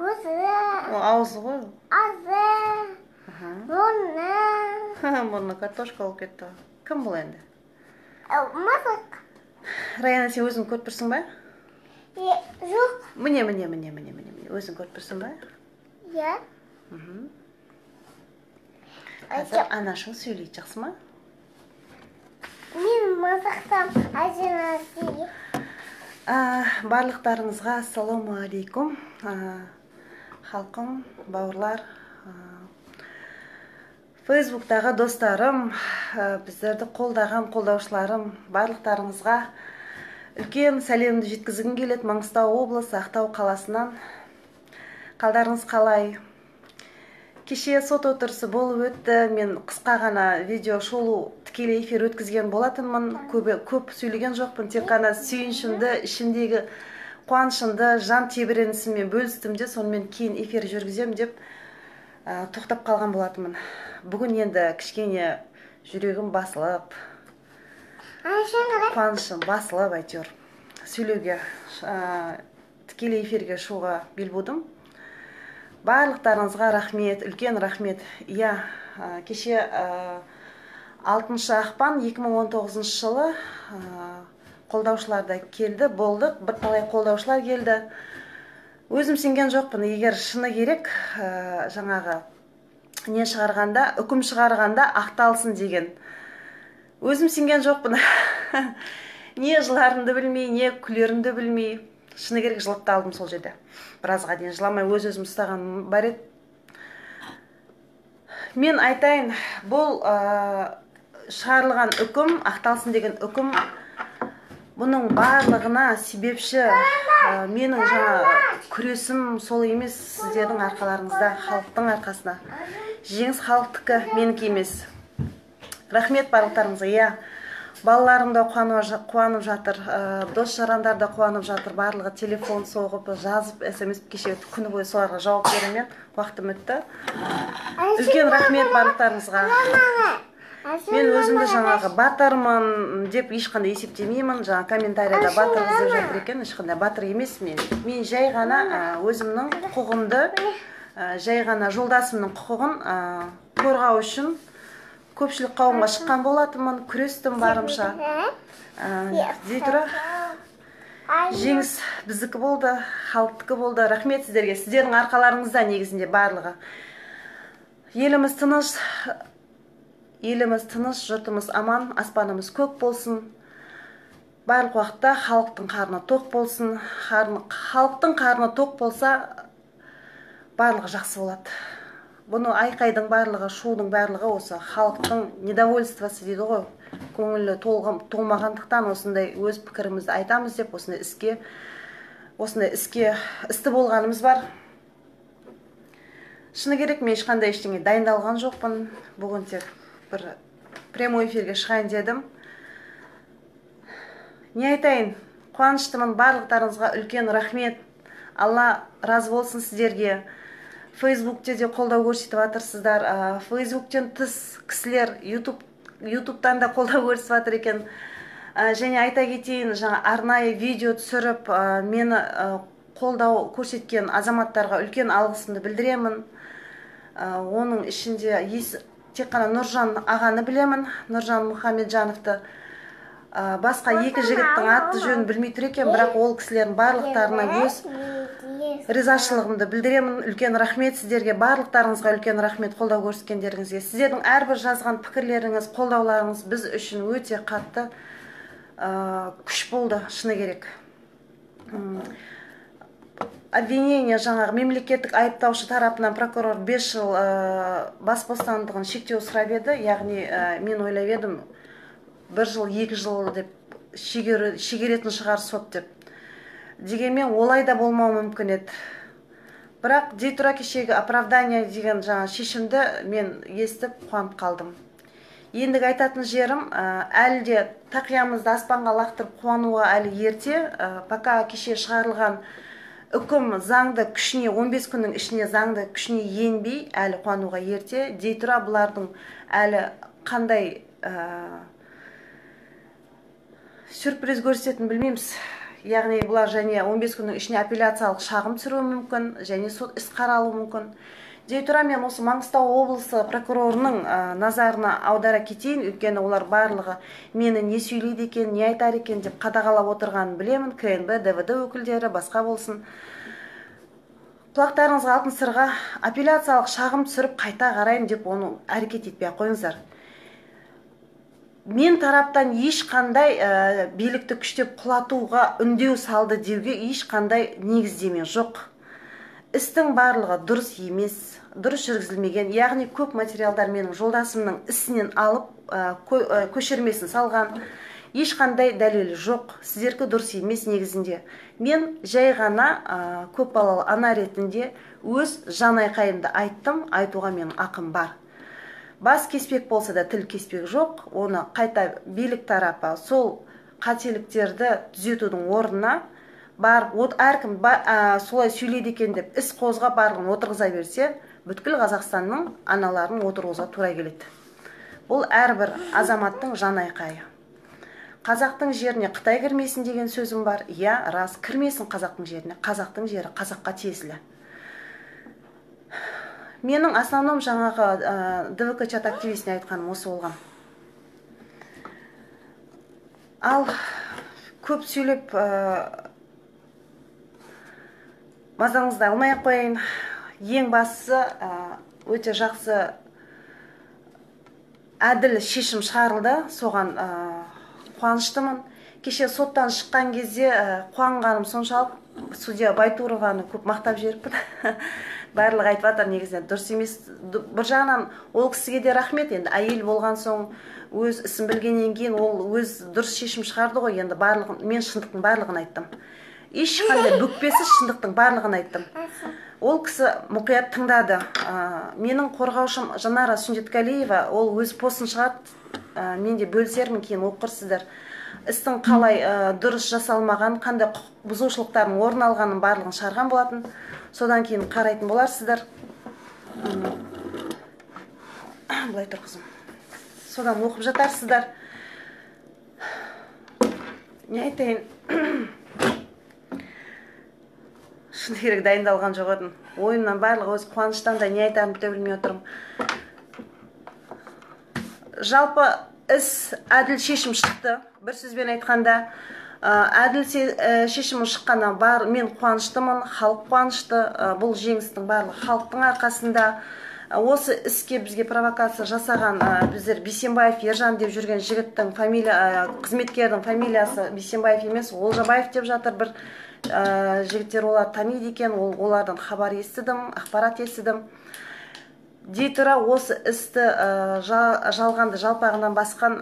көзі О, аузы ғой Аха. мұрны мұрны картошка болып кетті кім бұл енді мысық раяна сен өзің көріп тұрсың ба жоқ міне міне міне міне міне міне өзің көріп тұрсың ба иә қазір анашың сөйлейді жақсы ма мен А, барлықтарыңызға ассалаумағалейкум халқым бауырлар фейсбуктағы достарым біздерді қолдаған қолдаушыларым барлықтарыңызға үлкен сәлемді жеткізгім келеді. Маңғыстау облысы ақтау қаласынан. Қалдарыңыз қалай? Кеше сот отырысы болып өтті. Мен қысқа ғана видео шолу тікелей эфир өткізген болатынмын. Көбі, көп сөйлеген жоқпын тек қана сүйіншімді ішімдегі қуанышымды жан тебіренісіммен бөлістім де сонымен кейін эфир жүргіземін деп ә, тоқтап қалған болатынмын. Бүгін енді кішкене жүрегім басылып қуанышым басылып әйтеуір сөйлеуге ә, тікелей эфирге шығуға бел будым. Барлықтарыңызға рахмет үлкен рахмет. Иә ә, кеше ә, 6 ақпан 2019 жылы қолдаушылар да келді болдық. Бірталай қолдаушылар келді. Өзім сенген жоқпын егер шыны керек ә, жаңағы не шығарғанда үкім шығарғанда ақталсын деген. Өзім сенген жоқпын. Не жыларымды білмей не күлерімді білмей шыны керек жылап та алдым сол жерде. Біразға дейін жыламай өз өзім ұстағаным бар еді. Мен айтайын бұл ә, шығарылған үкім ақталсын деген үкім бұның барлығына себепші ә, менің жаңа күресім сол емес сіздердің арқаларыңызда халықтың арқасында. Жеңіс халықтікі менікі емес. Рахмет барлықтарыңызға иә. Балаларым да қуанып, жа- қуанып жатыр ә, дос жарандар да қуанып жатыр. Барлығы телефон соғып жазып смс кеше күні бойы соларға жауап берумен уақытым өтті. Үлкен рахмет барлықтарыңызға. Мен өзімді жаңағы батырмын деп ешқандай есептемеймін. Жаңа комментарияда батыр деп жатыр екен. Ешқандай батыр емес мен. Мен жай ғана өзімнің құқығымды жай ғана жолдасымның құқығын қорғау үшін көпшілік қауымға шыққан болатынмын. Күрестім барымша. Дей тұра. жеңіс біздікі болды халықтікі болды. Рахмет сіздерге. Сіздердің арқаларыңызда негізінде барлығы. Еліміз тыныш еліміз тыныш жұртымыз аман аспанымыз көк болсын. Барлық уақытта халықтың қарны тоқ болсын. Халықтың қарны тоқ болса барлығы жақсы болады. Бұны айқайдың барлығы шудың барлығы осы халықтың недовольствосы дейді ғой. Көңілі толмағандықтан осындай өз пікірімізді айтамыз деп осындай іске осындай іске істі болғанымыз бар. Шыны керек мен ешқандай ештеңе дайындалған жоқпын. Бүгін тек бір прямой эфирге шығайын дедім. Не айтайын қуаныштымын барлықтарыңызға үлкен рахмет. Алла разы болсын сіздерге. Фейсбукте де қолдау көрсетіп жатырсыздар фейсбуктен тыс кісілер ютуб ютубтан да қолдау көрсетіп жатыр екен. Және айта кетейін жаңа арнайы видео түсіріп мені қолдау көрсеткен азаматтарға үлкен алғысымды білдіремін. Оның ішінде тек қана нұржан ағаны білемін. Нұржан мұхамеджановты Ә, басқа екі жігіттің аты жөнін білмей тұр екен бірақ ол кісілердің барлықтарына өз ризашылығымды білдіремін. Үлкен рахмет сіздерге. Барлықтарыңызға үлкен рахмет қолдау көрсеткендеріңізге. Сіздердің әрбір жазған пікірлеріңіз қолдауларыңыз біз үшін өте қатты ә, күш болды шыны керек. Обвинение жаңағы мемлекеттік айыптаушы тарапынан прокурор 5 жыл ә, бас бостандығын шектеу сұрап еді. Яғни ә, мен ойлап едім бір жыл екі жыл деп шегеретін шығар сот деп. Дегенмен олай да болмауы мүмкін еді. Бірақ дей тұра кешегі оправдание деген жаңа шешімді мен естіп қуанып қалдым. Ендігі айтатын жерім ә, әлі де тақиямызды аспанға лақтырып қуануға әлі ерте. Ә, пока кеше шығарылған үкім заңды күшіне 15 күннің ішіне заңды күшіне енбей әлі қуануға ерте. Дей тұра бұлардың әлі қандай ә, сюрприз көрсететінін білмейміз. Яғни бұлар және 15 күннің ішінде апелляциялық шағым түсіруі мүмкін және сот іс қаралуы мүмкін. Дей тұра мен осы маңғыстау облысы прокурорының назарына аудара кетейін. Өйткені олар барлығы мені не сөйлейді екен не айтар екен деп қадағалап отырғанын білемін. Кнб двд өкілдері басқа болсын. Құлақтарыңызға алтын сырға апелляциялық шағым түсіріп қайта қараймын деп оны әрекет етпей ақ қойыңыздар. Мен тараптан ешқандай билікті күштеп құлатуға үндеу салды деуге ешқандай негіздеме жоқ. Істің барлығы дұрыс емес. Дұрыс жүргізілмеген яғни көп материалдар менің жолдасымның ісінен алып ә, көшірмесін салған. Ешқандай дәлел жоқ сіздерге дұрыс емес негізінде. Мен жай ғана ә, көпбалалы ана ретінде өз жанайқайымды айттым айтуға менің ақым бар. Бас кеспек болса да тіл кеспек жоқ оны қайта билік тарапы сол қателіктерді түзетудің орнына барып от әркім ә, солай сөйлейді екен деп іс қозғап барлығын отырғыза берсе бүткіл қазақстанның аналарын отырғызуға тура келеді. Бұл әрбір азаматтың жанайқайы қазақтың жеріне қытай кірмесін деген сөзім бар. Иә рас кірмесін қазақтың жеріне. Қазақтың жері қазаққа тиесілі. Менің основном жаңағы ә, двк чат активистіне айтқаным осы болған. Ал көп сөйлеп ә, мазаңызды алмай ақ қояйын. Ең бастысы өте жақсы әділ шешім шығарылды. Соған қуаныштымын. Кеше соттан шыққан кезде қуанғаным соншалық. Судья байтурованы көп мақтап жіберіппін. Барлығы айтып жатыр негізінен дұрыс емес. Бір жағынан ол кісіге де рахмет. Енді әйел болған соң өз ісін білгеннен кейін ол өз дұрыс шешім шығарды ғой. Енді барлығын мен шындықтың барлығын айттым. Ешқандай бүкпесіз шындықтың барлығын айттым. Ол кісі мұқият тыңдады. Ә, менің қорғаушым жанара сүндеткалиева ол өз постын шығарды ә, мен де бөлісермін кейін оқып көрсіздер істің қалай ә, дұрыс жасалмаған қандай құқық бұзушылықтардың орын алғанын барлығын шығарған болатын. Содан кейін қарайтын боларсыздар. Былай тұр қызым. Содан оқып жатарсыздар. Не айтайын? Шыны керек дайындалған жоқ едім. Ойымнан барлығы өз қуаныштан да не айтарымды да білмей отырмын. Жалпы іс әділ шешім шықты. Бір сөзбен айтқанда әділ шешімі шыққанына бар мен қуаныштымын халық қуанышты. Бұл жеңістің барлығы халықтың арқасында. Осы іске бізге провокация жасаған біздер бейсенбаев ержан деп жүрген жігіттің фамилия қызметкердің фамилиясы бейсенбаев емес олжабаев деп жатыр бір. Жігіттер олар таниды екен ол олардан хабар естідім ақпарат естідім. Дей тұра осы істі жалғанды жалпағынан басқан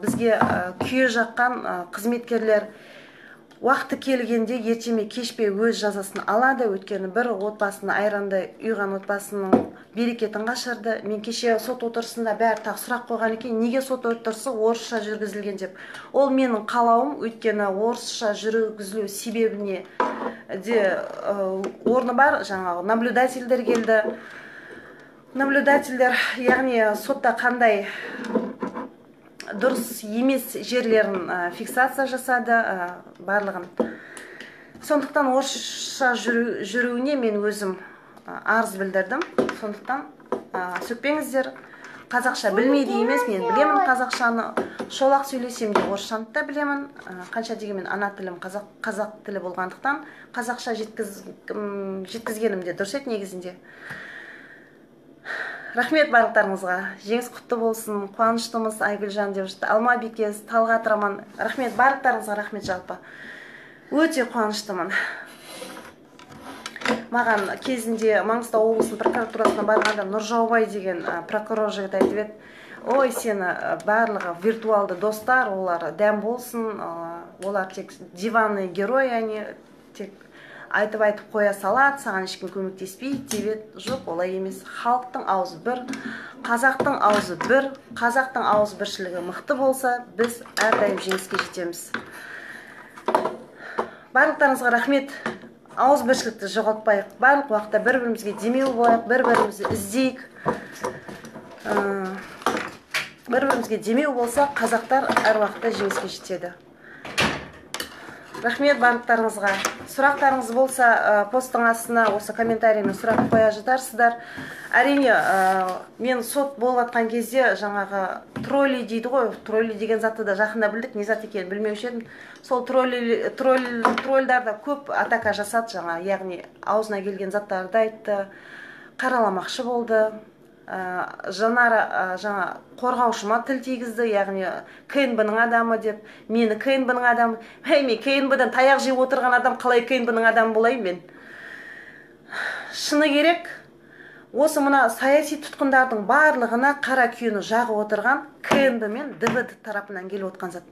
бізге күйе жаққан қызметкерлер уақыты келгенде ерте ме кеш пе өз жазасын алады. Өйткені бір отбасыны айрандай ұйыған отбасының берекетін қашырды. Мен кеше сот отырысында бәрі тағы сұрақ қойған екен неге сот отырысы орысша жүргізілген деп. Ол менің қалауым. Өйткені орысша жүргізілу себебіне де орны бар. Жаңағы наблюдательдер келді. Наблюдательдер яғни сотта қандай дұрыс емес жерлерін фиксация жасады барлығын. Сондықтан орысша жүру, жүруіне мен өзім арыз білдірдім. Сондықтан сөкпеңіздер. Қазақша білмейді емес мен білемін қазақшаны. Шолақ сөйлесем де орысшаны да білемін. Қанша дегенмен ана тілім қазақ қазақ тілі болғандықтан қазақша жеткіз, жеткізгенім де дұрыс еді негізінде. Рахмет барлықтарыңызға. Жеңіс құтты болсын. Қуаныштымыз айгүлжан деп жатты. Алма бикес талғат роман. Рахмет барлықтарыңызға рахмет жалпы. Өте қуаныштымын. Маған кезінде маңғыстау облысының прокуратурасына барғанда нұржаубай деген прокурор жігіт айтып еді. Ой сені барлығы виртуалды достар олар дәм болсын олар тек диванный герой они тек айтып айтып қоя салады саған ешкім көмектеспейді деп жоқ олай емес. Халықтың аузы бір қазақтың аузы бір қазақтың ауызбіршілігі мықты болса біз әрдайым жеңіске жетеміз. Барлықтарыңызға рахмет. Ауызбіршілікті жоғалтпайық. Барлық уақытта бір бірімізге демеу болайық бір бірімізді іздейік. Бір бірімізге демеу болса қазақтар әр уақытта жеңіске жетеді. Рахмет барлықтарыңызға. Сұрақтарыңыз болса ә, посттың астына осы комментариймен сұрақ қоя жатарсыздар. Әрине ә, мен сот болып жатқан кезде жаңағы тролли дейді ғой тролли деген затты да жақында білдік не зат екенін білмеуші едім. Сол тролли да көп атака жасады жаңа яғни аузына келген заттарды айтты қараламақшы болды. Ә, жанара ә, жаңа қорғаушыма тіл тигізді яғни кнб ның адамы деп мені кнб ның адамы. Әй мен кнб дан таяқ жеп отырған адам қалай кнб ның адамы болайын мен? Шыны керек осы мына саяси тұтқындардың барлығына қара күйені жағып отырған кнб мен двд тарапынан келіп отқан зат.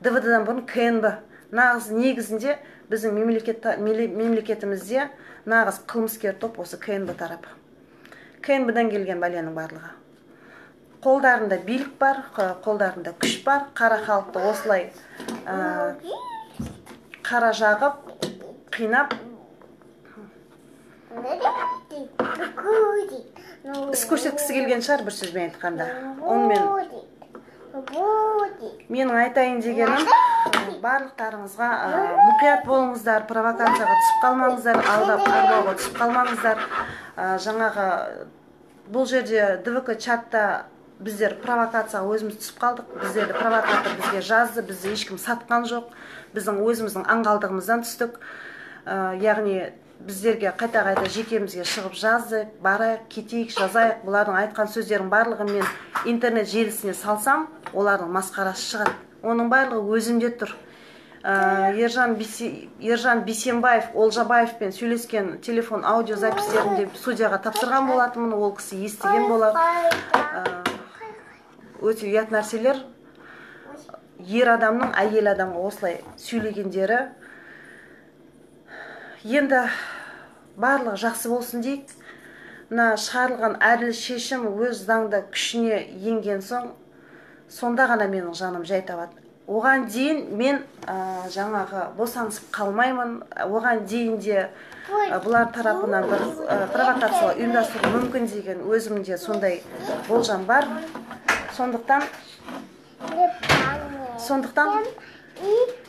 Двд дан бұрын кнб нағыз негізінде біздің мемлекет, мемлекетімізде нағыз қылмыскер топ осы кнб тарапы. Кнб дан келген бәленің барлығы. Қолдарында билік бар қолдарында күш бар қара халықты осылай ә, қара жағып қинап іс көрсеткісі келген шығар бір сөзбен айтқанда. Онымен менің айтайын дегенім барлықтарыңызға ә, мұқият болыңыздар провокацияға түсіп қалмаңыздар алдап арбауға түсіп қалмаңыздар. Ә, жаңағы бұл жерде двк чатта біздер провокацияға өзіміз түсіп қалдық. Біздерді провокатор бізге жазды бізді ешкім сатқан жоқ. Біздің өзіміздің аңғалдығымыздан түстік. Ә, яғни біздерге қайта қайта жекемізге шығып жазды барайық кетейік жазайық. Бұлардың айтқан сөздерінің барлығын мен интернет желісіне салсам олардың масқарасы шығады. Оның барлығы өзімде тұр. Ә, ержан, Бисе, ержан бейсенбаев олжабаевпен сөйлескен телефон аудиозапистерін де судьяға тапсырған болатынмын. Ол кісі естіген болар. Ә, өте ұят нәрселер. Ер адамның әйел адамға осылай сөйлегендері. Енді барлығы жақсы болсын дейік. Мына шығарылған әділ шешім өз заңды күшіне енген соң сонда ғана менің жаным жай табады. Оған дейін мен ә, жаңағы босаңсып қалмаймын. Оған дейін де ә, бұлар тарапынан бір ә, провокация ұйымдастыру мүмкін деген өзімде сондай болжам бар. Сондықтан сондықтан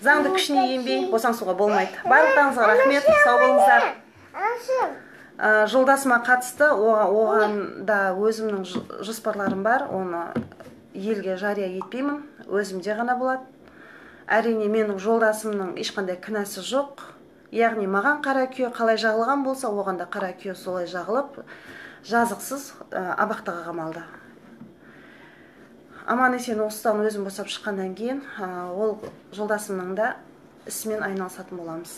заңды күшіне енбей босаңсуға болмайды. Барлықтарыңызға рахмет. Сау болыңыздар. Ә, жолдасыма қатысты. Оған да өзімнің жоспарларым бар. Оны елге жария етпеймін өзімде ғана болады. Әрине менің жолдасымның ешқандай кінәсі жоқ. Яғни маған қара күйе қалай жағылған болса оған да қара күйе солай жағылып жазықсыз ә, абақтыға қамалды. Аман есен осыдан өзім босап шыққаннан кейін ол жолдасымның да ісімен айналысатын боламыз.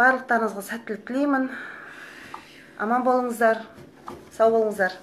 Барлықтарыңызға сәттілік тілеймін. Аман болыңыздар сау болыңыздар.